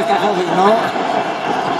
está fazendo, não?